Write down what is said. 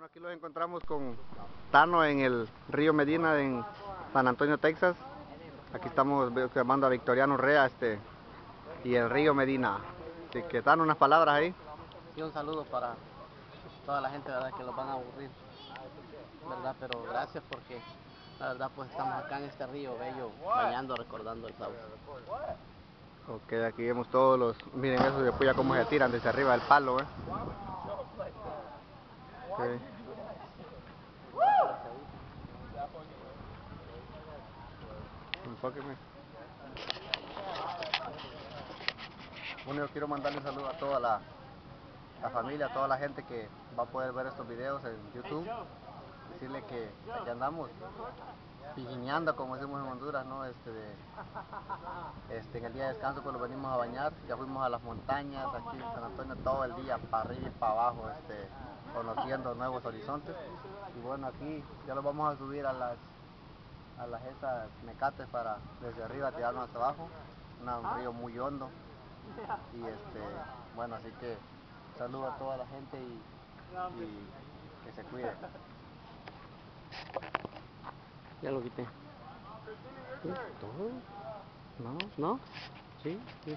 Bueno, aquí los encontramos con Tano en el río Medina en San Antonio, Texas. Aquí estamos llamando a Victoriano Rea este, y el río Medina. Así que Tano, unas palabras ahí. Sí, un saludo para toda la gente verdad que los van a aburrir, verdad, pero gracias porque la verdad pues estamos acá en este río bello, bañando, recordando el sauce. Ok, aquí vemos todos los, miren eso de puya cómo se tiran desde arriba del palo, eh. Ok. Enfóqueme. Bueno, yo quiero mandarle un saludo a toda la familia, a toda la gente que va a poder ver estos videos en YouTube. Decirle que aquí andamos pijineando, como decimos en Honduras, ¿no? Este, este, en el día de descanso lo venimos a bañar, ya fuimos a las montañas, aquí en San Antonio todo el día, para arriba y para abajo, este, conociendo nuevos horizontes. Y bueno, aquí ya lo vamos a subir a las a las esas mecates para desde arriba tirarnos hasta abajo, un río muy hondo. Y este, bueno, así que saludo a toda la gente y que se cuide. Ya lo quité. ¿Todo? ¿No? ¿No? Sí. sí.